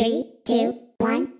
Three, two, one,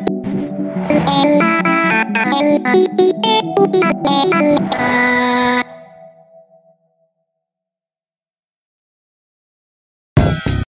Bye.